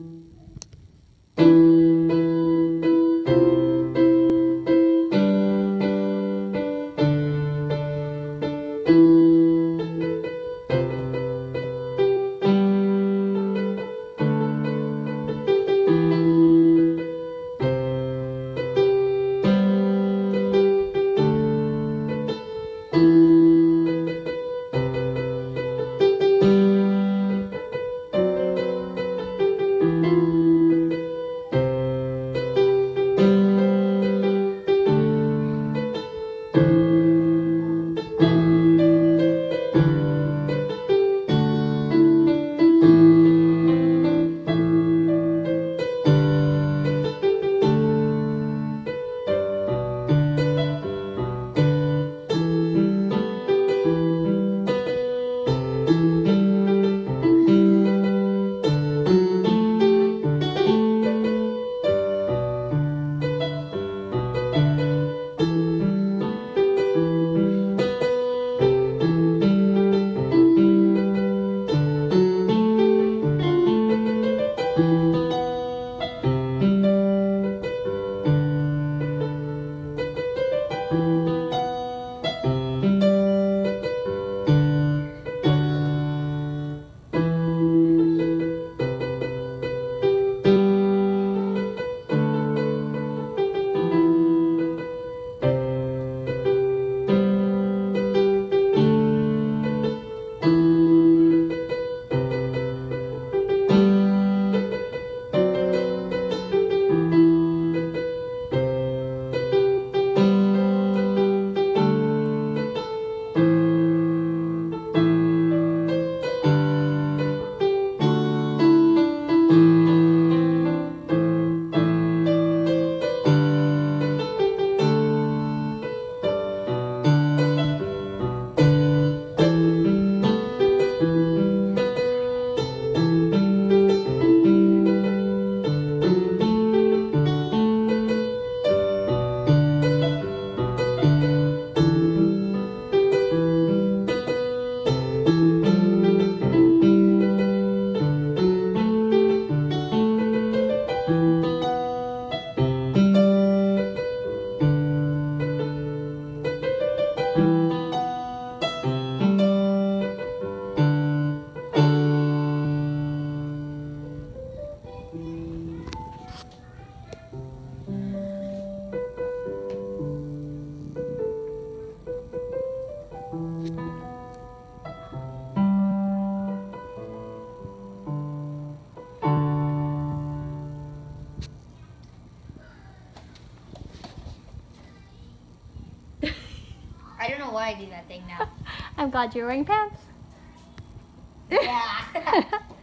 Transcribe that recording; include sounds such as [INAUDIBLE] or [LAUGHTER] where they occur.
I know why I do that thing now. [LAUGHS] I'm glad you're wearing pants. yeah. [LAUGHS]